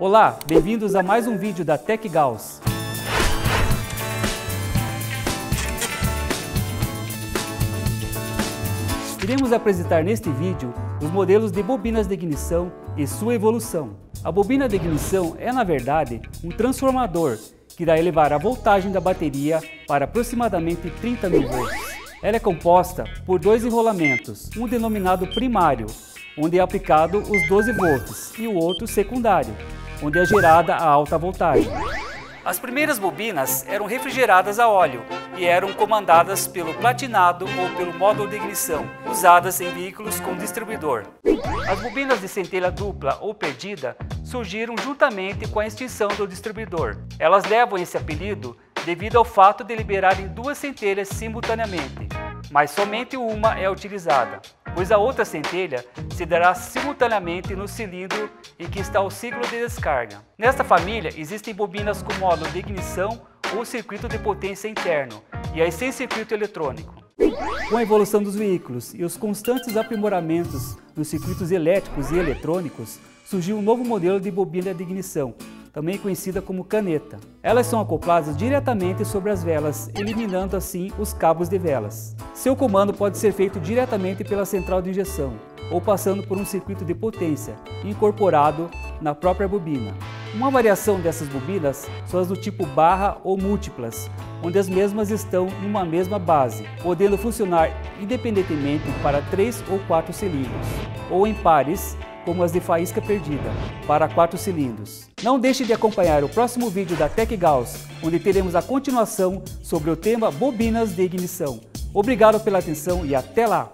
Olá, bem-vindos a mais um vídeo da Tech Gauss. Iremos apresentar neste vídeo os modelos de bobinas de ignição e sua evolução. A bobina de ignição é, na verdade, um transformador que irá elevar a voltagem da bateria para aproximadamente 30 mil volts. Ela é composta por dois enrolamentos, um denominado primário, onde é aplicado os 12 volts, e o outro secundário, onde é gerada a alta voltagem. As primeiras bobinas eram refrigeradas a óleo e eram comandadas pelo platinado ou pelo módulo de ignição, usadas em veículos com distribuidor. As bobinas de centelha dupla ou perdida surgiram juntamente com a extinção do distribuidor. Elas levam esse apelido devido ao fato de liberarem duas centelhas simultaneamente, mas somente uma é utilizada pois a outra centelha se dará simultaneamente no cilindro em que está o ciclo de descarga. Nesta família existem bobinas com módulo de ignição ou circuito de potência interno e as sem circuito eletrônico. Com a evolução dos veículos e os constantes aprimoramentos nos circuitos elétricos e eletrônicos, surgiu um novo modelo de bobina de ignição, também conhecida como caneta. Elas são acopladas diretamente sobre as velas, eliminando assim os cabos de velas. Seu comando pode ser feito diretamente pela central de injeção ou passando por um circuito de potência incorporado na própria bobina. Uma variação dessas bobinas são as do tipo barra ou múltiplas, onde as mesmas estão em uma mesma base, podendo funcionar independentemente para três ou quatro cilindros, ou em pares, como as de faísca perdida, para quatro cilindros. Não deixe de acompanhar o próximo vídeo da Tech Gauss, onde teremos a continuação sobre o tema bobinas de ignição. Obrigado pela atenção e até lá!